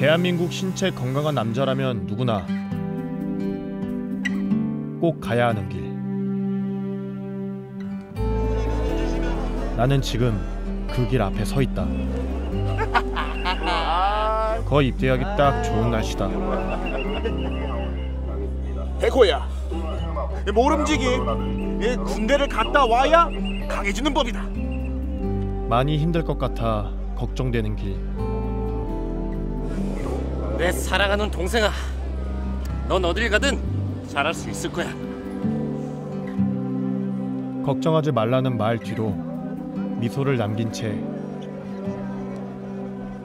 대한민국 신체 건강한 남자라면 누구나 꼭 가야 하는 길. 나는 지금 그 길 앞에 서 있다. 거의 입대하기 딱 좋은 날씨다. 백호야 모름지기 이 군대를 갔다 와야 강해지는 법이다 많이 힘들 것 같아 걱정되는 길. 내 사랑하는 동생아, 넌 어딜 가든 잘할 수 있을 거야. 걱정하지 말라는 말 뒤로 미소를 남긴 채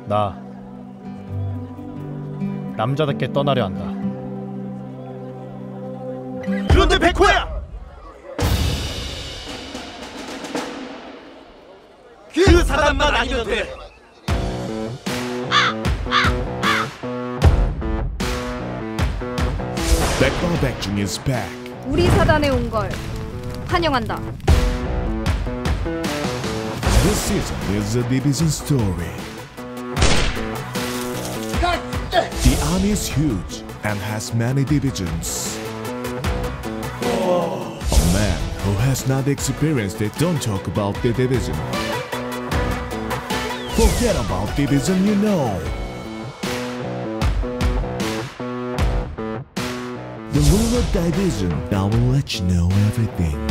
나 남자답게 떠나려 한다. 그런데 백호야 그 사단만 아니면 돼 백바 백중 is back. 우리 사단에 온 걸 환영한다. This season is a division story. The army is huge and has many divisions. A man who has not experienced it don't talk about the division. Forget about division you know. The rule of division, I will let you know everything.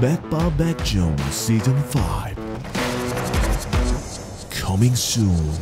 Back by Back Jones Season 5 Coming soon